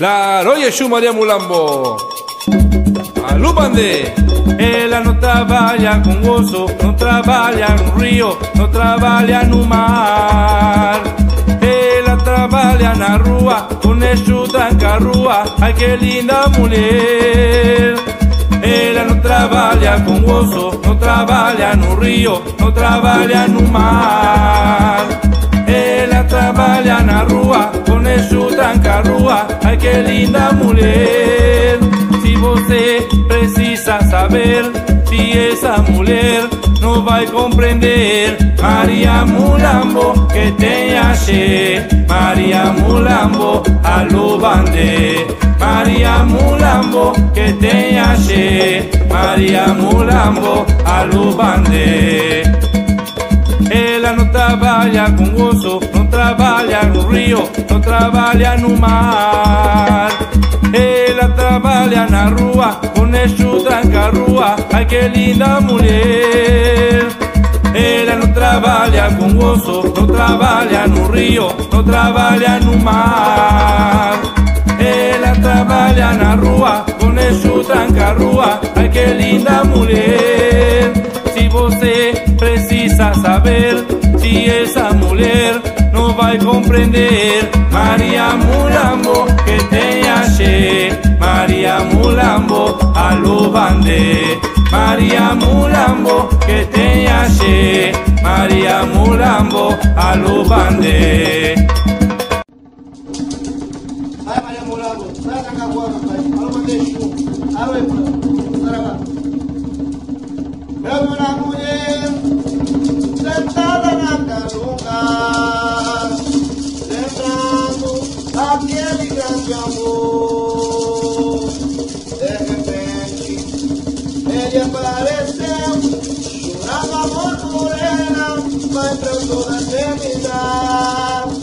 Claro, Yeshu María Mulambo. Alúpande. Ella no trabaja con gozo, no trabaja en un río, no trabaja en un mar. Ella trabaja en la rúa, con el tranca rúa, ay qué linda mujer. Ella no trabaja con gozo, no trabaja en un río, no trabaja en un mar. El tranca rúa, ay qué linda mujer. Si você precisa saber, si esa mujer no va a comprender, María Mulambo que te hace, María Mulambo a lo bande, María Mulambo que te hace, María Mulambo a lo bande. Ella no trabaja con gozo, no trabaja en un río, no trabaja en un mar. Ella trabaja en la rúa, con el tranca rúa, ay qué linda mujer. Ella no trabaja con gozo, no trabaja en un río, no trabaja en un mar. Ella trabaja en la rúa, con el tranca rúa, ay comprender, María Mulambo que te hace, María Mulambo a lo bande, María Mulambo que te hace, María Mulambo a lo bande. Vai, Maria Mulambo, sai da agora, rapaz. Fala. De repente, ele apareceu, chorava muito morena, mas transou na eternidade.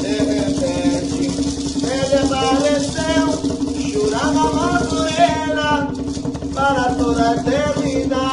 De repente, ele apareceu, chorava muito morena, para toda a eternidade.